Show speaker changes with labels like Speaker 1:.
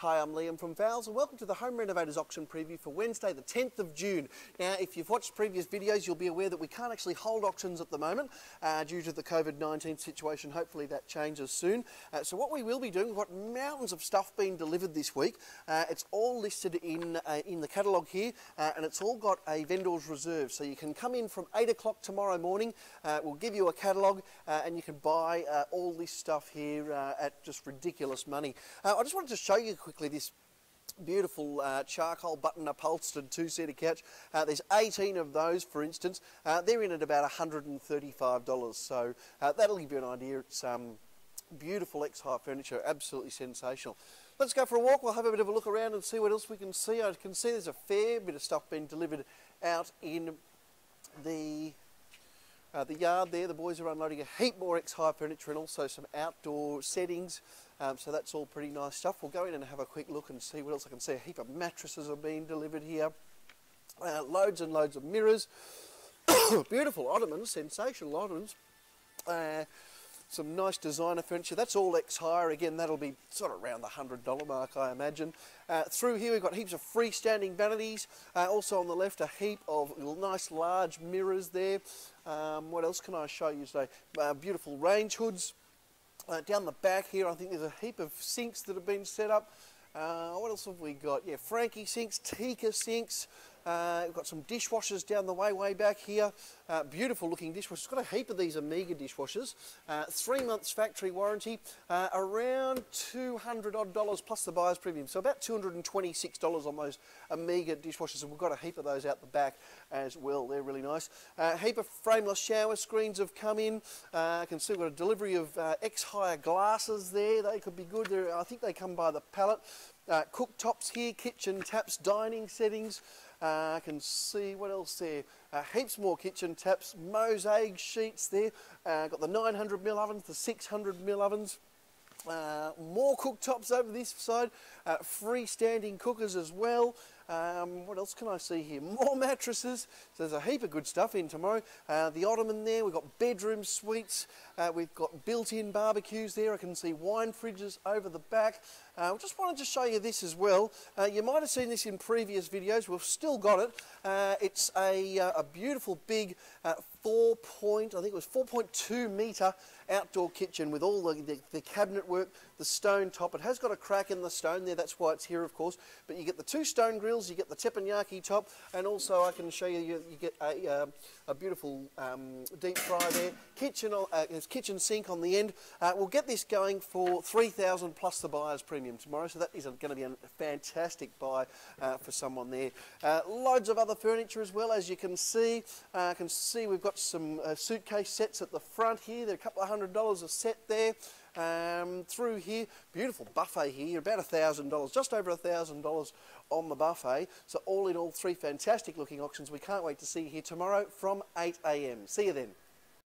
Speaker 1: Hi, I'm Liam from Fowles and welcome to the Home Renovators Auction Preview for Wednesday the 10th of June. Now, if you've watched previous videos, you'll be aware that we can't actually hold auctions at the moment uh, due to the COVID-19 situation. Hopefully that changes soon. Uh, so what we will be doing, we've got mountains of stuff being delivered this week. Uh, it's all listed in, uh, in the catalogue here uh, and it's all got a vendor's reserve. So you can come in from 8 o'clock tomorrow morning, uh, we'll give you a catalogue and you can buy all this stuff here at just ridiculous money. I just wanted to show you quickly this beautiful uh, charcoal button upholstered two-seater couch. Uh, there's 18 of those, for instance. Uh, they're in at about $135, so uh, that'll give you an idea. It's um, beautiful X-Hire furniture, absolutely sensational. Let's go for a walk. We'll have a bit of a look around and see what else we can see. I can see there's a fair bit of stuff being delivered out in the uh, the yard there, the boys are unloading a heap more X-Hire furniture and also some outdoor settings. Um, so that's all pretty nice stuff. We'll go in and have a quick look and see what else I can see. A heap of mattresses are being delivered here. Uh, loads and loads of mirrors. Beautiful ottomans, sensational ottomans. Uh, some nice designer furniture. That's all X-Hire. Again, that'll be sort of around the $100 mark, I imagine. Uh, through here, we've got heaps of freestanding vanities. Uh, also on the left, a heap of nice large mirrors there. Um, what else can I show you today? Uh, beautiful range hoods. Uh, down the back here, I think there's a heap of sinks that have been set up. Uh, what else have we got? Yeah, Franke sinks, Teka sinks, uh, we've got some dishwashers down the way, way back here. Uh, beautiful looking dishwashers. Got a heap of these Amiga dishwashers. Uh, three months factory warranty, uh, around 200 odd dollars plus the buyer's premium. So about $226 on those Amiga dishwashers. And we've got a heap of those out the back as well. They're really nice. A uh, heap of frameless shower screens have come in. I can see we've got a delivery of X-Hire glasses there. They could be good. They're, I think they come by the pallet. Uh, cooktops here, kitchen taps, dining settings. Uh, I can see what else there. Uh, heaps more kitchen taps, mosaic sheets there. Uh, got the 900 mil ovens, the 600 mil ovens. Uh, more cooktops over this side, uh, freestanding cookers as well. Um, what else can I see here? More mattresses. So there's a heap of good stuff in tomorrow. Uh, the ottoman there, we've got bedroom suites. Uh, we've got built-in barbecues there. I can see wine fridges over the back. I uh, just wanted to show you this as well. Uh, you might have seen this in previous videos. We've still got it. Uh, it's a, a beautiful big four point, I think it was 4.2 metre outdoor kitchen with all the, the, the, cabinet work, the stone top. It has got a crack in the stone there, that's why it's here of course. But you get the two stone grills, you get the teppanyaki top, and also I can show you, you, you get a, uh, a beautiful um, deep fryer there. Kitchen, uh, kitchen sink on the end. Uh, we'll get this going for 3000 plus the buyer's premium tomorrow, so that is going to be a fantastic buy uh, for someone there. Uh, loads of other furniture as well, as you can see. I uh, can see we've got got some uh, suitcase sets at the front here. They're a couple of hundred dollars a set there. Um, through here, beautiful buffet here, about a thousand dollars, just over a thousand dollars on the buffet. So all in all, three fantastic looking auctions. We can't wait to see you here tomorrow from 8 a.m. See you then.